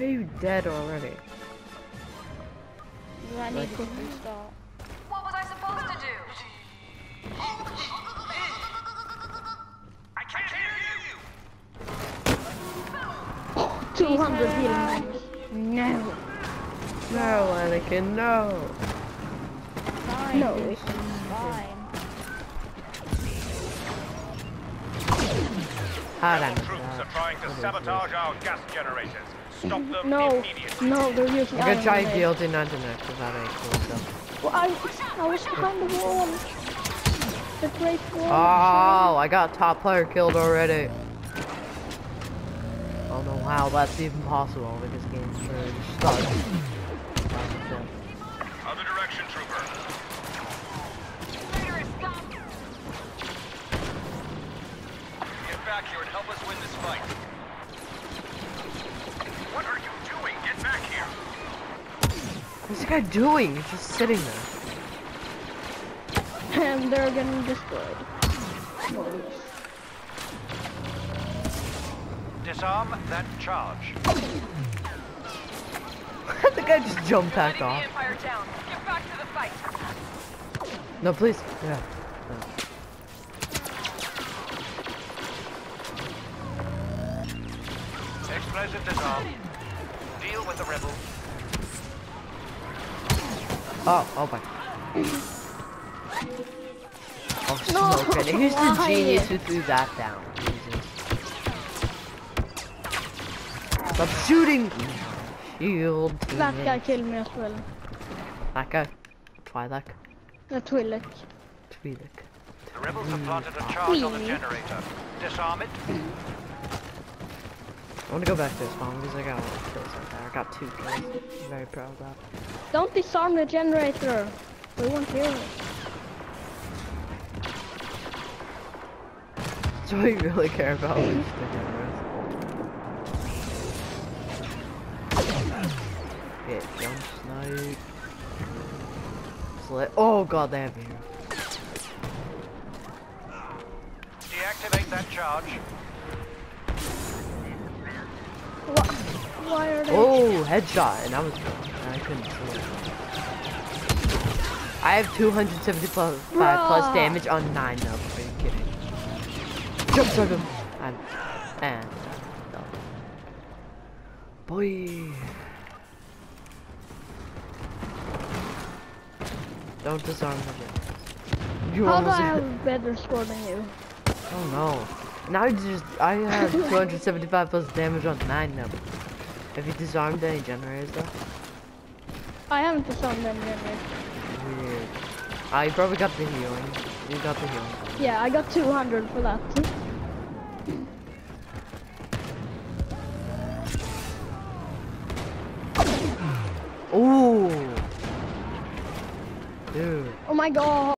Are you dead already? I need to restart. What was I supposed to do? I can't hear you! 200 healing. No. No, Anakin, no. Fine. No. It's fine. Hard on troops are trying to sabotage our gas generators. Stop them No. No, they're using I'm gonna iron try grenades. building internet because that ain't cool stuff. Well, I, I was behind the wall. The great wall. Oh, I got top player killed already. I don't know how that's even possible with this game really stuck. Other direction, trooper. Get back here and help us win this fight. What's this guy doing? He's just sitting there. and they're getting destroyed. Disarm that charge. the guy just jumped back Letting the off. Empire down. Get back to the fight. No, please. Yeah. Explosive disarm. Deal with the rebels. Oh, oh my. Oh, No, smoke grenade. Who's the genius who threw that down? Jesus. Stop shooting! Shield. That guy teammate. killed me as well. That guy. Twi'lek. The Twi'lek. Twi'lek. The rebels have hmm. planted a charge on the hmm. generator. Disarm it. I want to go back to this spawn because I got a lot kills right there. I got two kills. I'm very proud of that. Don't disarm the generator. We won't hear it. That's what you really care about. is the cameras. Hit jump snipe. Slit. Oh god, they have me. Deactivate that charge. Why are they? Oh, headshot, and that was. I couldn't see it. I have 275 plus damage on 9 now. Are you kidding? Jump start him. And, and, no. Boy. Don't disarm the jet. You How do almost I have a better score than you? Oh no. Now I just I have 275 plus damage on 9 now. Have you disarmed any generators though? I haven't disarmed them generator. Weird. You probably got the healing. You got the healing. Yeah, I got 200 for that. Ooh. Dude. Oh my god.